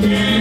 Yeah.